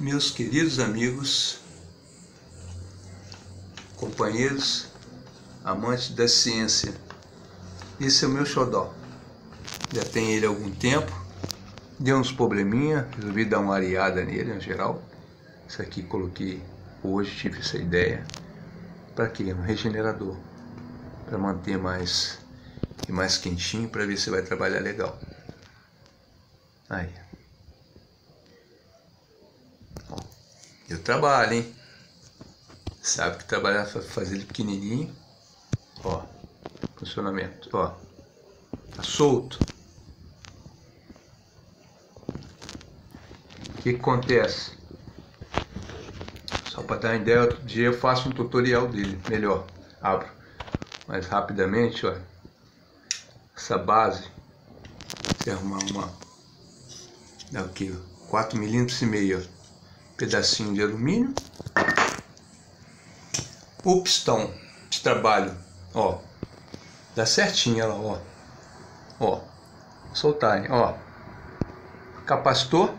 Meus queridos amigos, companheiros, amantes da ciência, esse é o meu xodó. Já tem ele há algum tempo, deu uns probleminha, resolvi dar uma areada nele em geral. Isso aqui coloquei hoje, tive essa ideia. Para quê? Um regenerador. Para manter mais e mais quentinho, para ver se vai trabalhar legal. Aí. Eu trabalho, hein? Sabe que trabalhar fazer ele pequenininho. Ó, funcionamento, ó. Tá solto. O que, que acontece? Só para dar uma ideia, outro dia eu faço um tutorial dele, melhor. Abro mais rapidamente, ó. Essa base, se arrumar uma, dá o que? 4 milímetros e meio, ó pedacinho de alumínio, o pistão de trabalho, ó, dá certinho ela, ó, ó, soltar, ó, capacitor.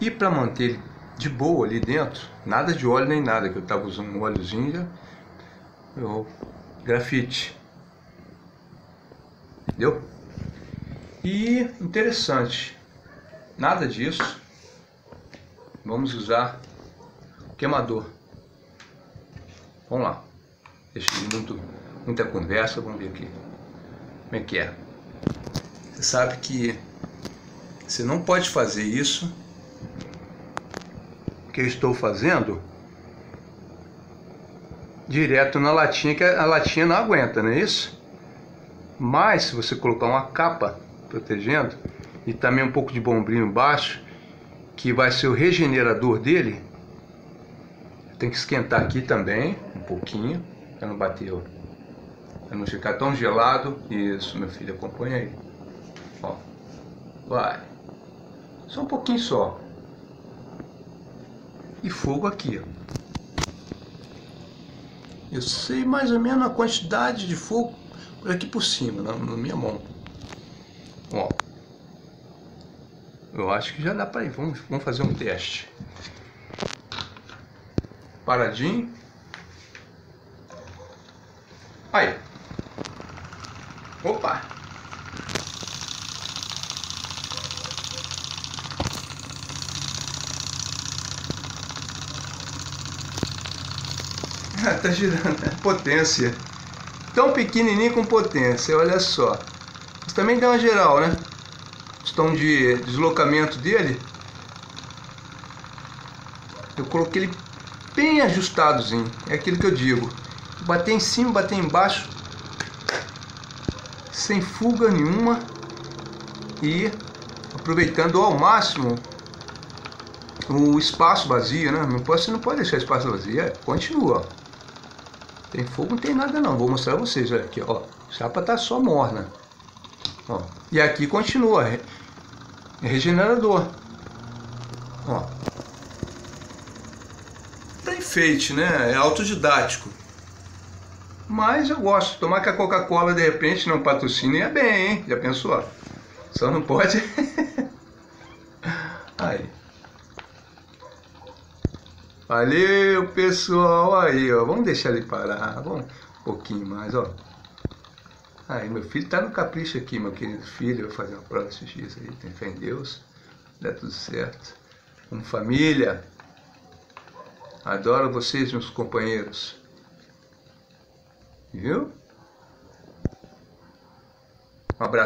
E para manter de boa ali dentro, nada de óleo nem nada, que eu tava usando um óleozinho já, grafite, entendeu? E interessante, nada disso Vamos usar queimador. Vamos lá. Deixa muito, muita conversa, vamos ver aqui como é que é. Você sabe que você não pode fazer isso que eu estou fazendo direto na latinha, que a latinha não aguenta, não é isso? Mas se você colocar uma capa protegendo e também um pouco de bombril embaixo, que vai ser o regenerador dele. Tem que esquentar aqui também, um pouquinho, para não bater, para não ficar tão gelado. Isso, meu filho, acompanha aí. Ó, vai. Só um pouquinho só. E fogo aqui. Eu sei mais ou menos a quantidade de fogo por aqui por cima, na minha mão. Ó. Eu acho que já dá para ir. Vamos, vamos fazer um teste. Paradinho. Aí. Opa. tá girando. É potência. Tão pequenininho com potência, olha só. Mas também dá uma geral, né? Questão de deslocamento dele, eu coloquei ele bem ajustadozinho. É aquilo que eu digo. Bater em cima, bater embaixo, sem fuga nenhuma e aproveitando ao máximo o espaço vazio, né? Não pode, não pode deixar espaço vazio. É, continua. Tem fogo, não tem nada não. Vou mostrar a vocês. Olha aqui, ó. A chapa tá só morna. Ó. E aqui continua. Regenerador. Ó. Pra enfeite, né? É autodidático. Mas eu gosto. Tomar que a Coca-Cola de repente não patrocine é bem, hein? Já pensou? Só não pode. Aí. Valeu, pessoal. Aí, ó. Vamos deixar ele parar. Vamos um pouquinho mais, ó. Aí, meu filho tá no capricho aqui, meu querido filho. Vou fazer uma prova esses dias aí. Tem fé em Deus. Dá tudo certo. Como família. Adoro vocês, meus companheiros. Viu? Um abraço.